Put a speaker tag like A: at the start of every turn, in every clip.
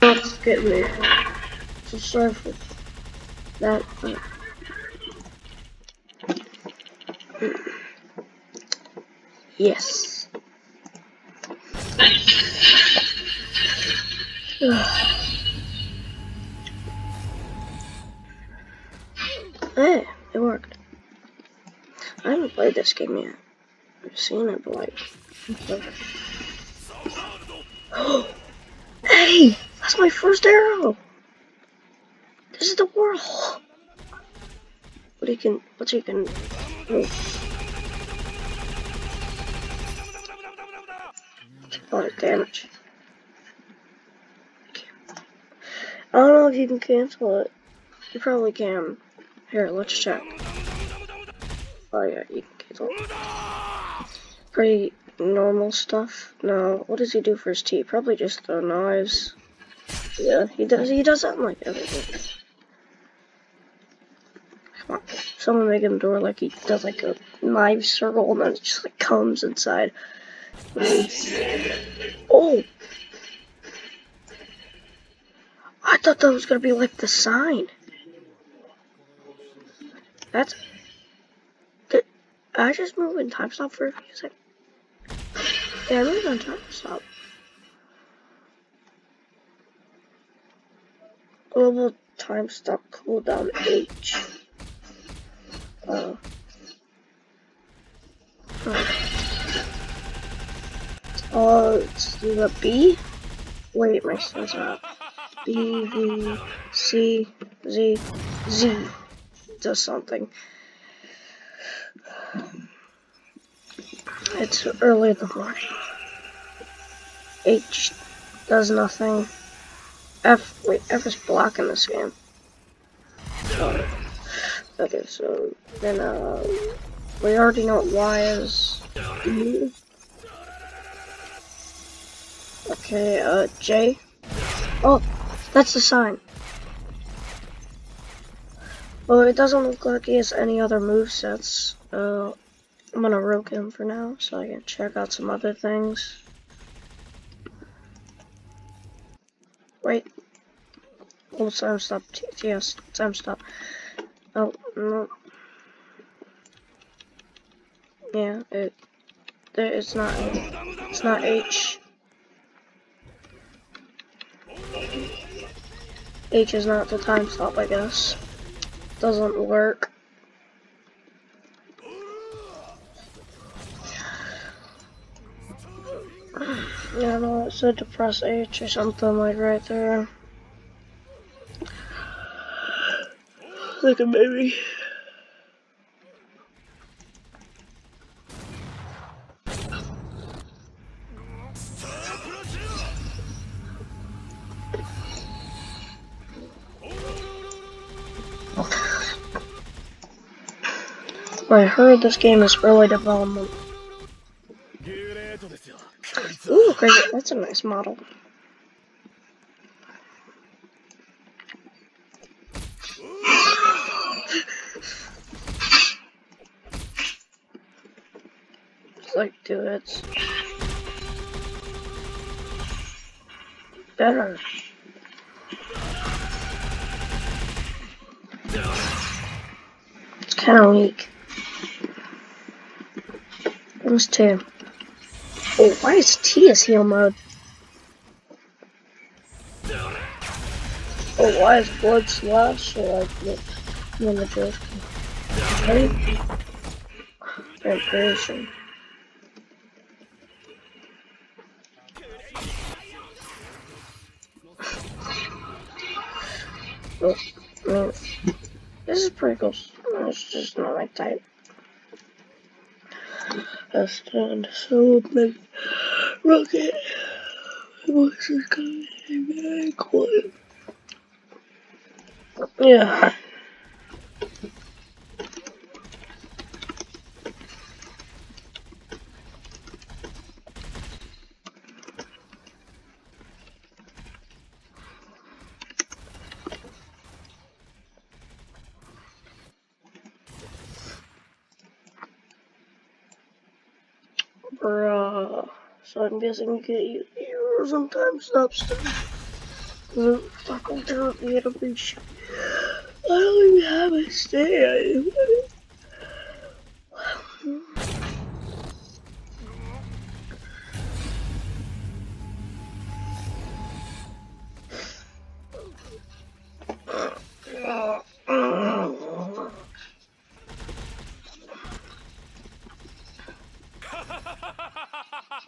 A: Let's get sorry for that, but. Yes. hey, it worked. I haven't played this game yet. I've seen it, but like. hey! That's my first arrow! This is the world! What you can. What you can. Oh. A lot of damage. I don't know if you can cancel it. You probably can. Here, let's check. Oh yeah. Pretty normal stuff. No, what does he do for his tea? Probably just the knives. Yeah, he does. He does something like everything. Come on, someone make him door like he does like a knife circle and then it just like comes inside. Oh! I thought that was gonna be like the sign. That's. Did I just move in time stop for a few seconds? Yeah, I moved on time stop. Global time stop cooldown H. Oh. Oh, it's the B? Wait, my stats are up. B, V, C, Z, Z does something. It's early in the morning. H does nothing. F, wait, F is blocking this game. Okay, so then, uh, we already know what Y is. Okay, uh, J. Oh, that's the sign. Well, it doesn't look like he has any other move sets. Uh, I'm gonna rogue him for now, so I can check out some other things. Wait. Oh, time stop. Yes, time stop. Oh, no. Yeah, it. There, it's not. It's not H. H is not the time stop, I guess. Doesn't work. Yeah, no, it said to press H or something like right there. Like a baby. I heard this game is early development. Ooh, great. That's a nice model. like do it. Better. It's kind of weak. Where's two? Oh, why is T as heal mode? Oh, why is blood slash like drills Okay. Vibration. Oh, I mean, this is pretty cool. It's just not my type. So big rocket. My voice is coming very quiet. Yeah. Bruh. So I'm guessing you can't use stop stuff. Cause it fucking be shit. I don't even have a stay.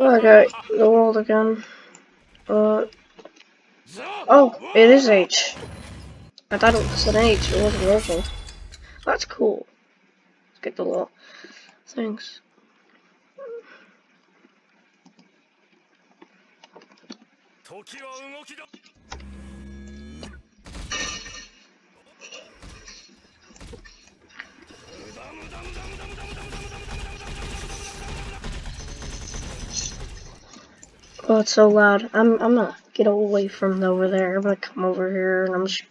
A: Okay, the world again. Uh, oh, it is H. I thought it was an H, it wasn't working. That's cool. Let's get the little things. Oh, it's so loud. I'm I'm gonna get away from over there. I'm gonna come over here and I'm just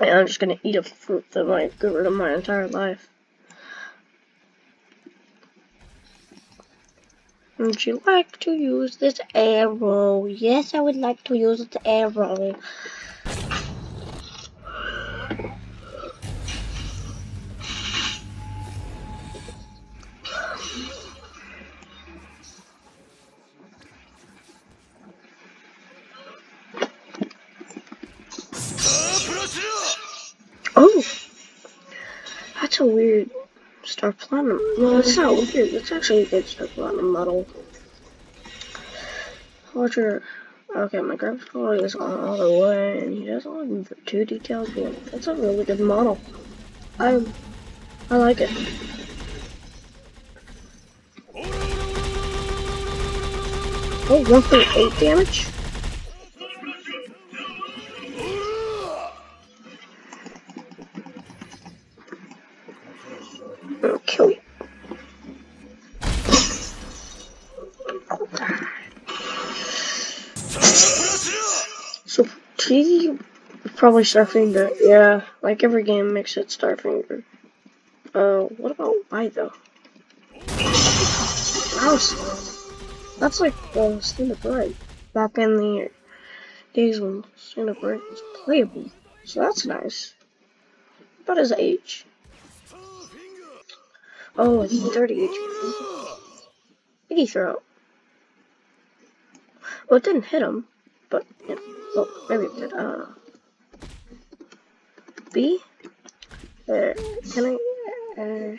A: and I'm just gonna eat a fruit that might get rid of my entire life. Would you like to use this arrow? Yes, I would like to use this arrow. Oh! That's a weird Star Platinum. No, it's not weird. It's actually a good Star Platinum model. Roger. Okay, my graphics quality is on all the way, and he doesn't look too detailed, but that's a really good model. I, I like it. Oh, 1.8 damage? T probably Starfinger. Yeah, like every game makes it Starfinger. Uh, what about Y though? Mouse. That's like uh, Up Right. Back in the days when Up Right was playable. So that's nice. About his age. Oh, it's 30 HP. Piggy throw. Well, it didn't hit him, but, yeah. well, maybe it did. I. B? Uh, can I, uh,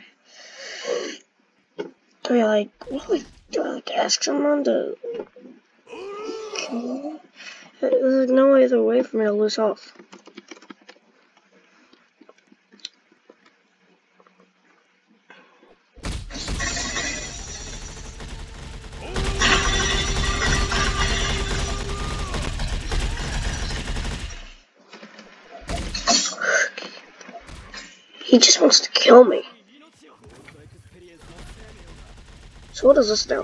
A: do I, like, what do I do? I, like, ask someone to, can, there's no other way for me to lose health. He just wants to kill me. So what does this do?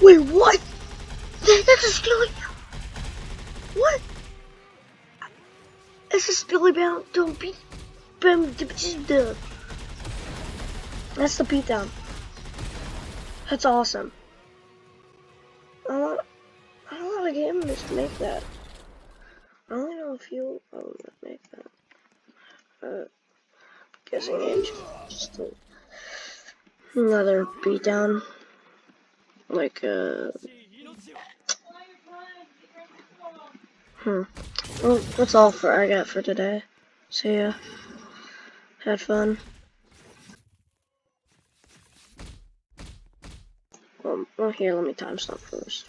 A: Wait, what? That, that's a Billy What? This is Billy Bound. Don't beat. That's the beatdown. That's awesome. I want. I to get him to make that. I only know a few of them that make that guessing age. Just a, another beatdown. Like, uh. Hmm. Well, that's all for I got for today. See ya. Had fun. Well, well here, let me time timestamp first.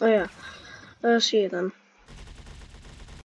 A: Oh yeah. I'll see you then.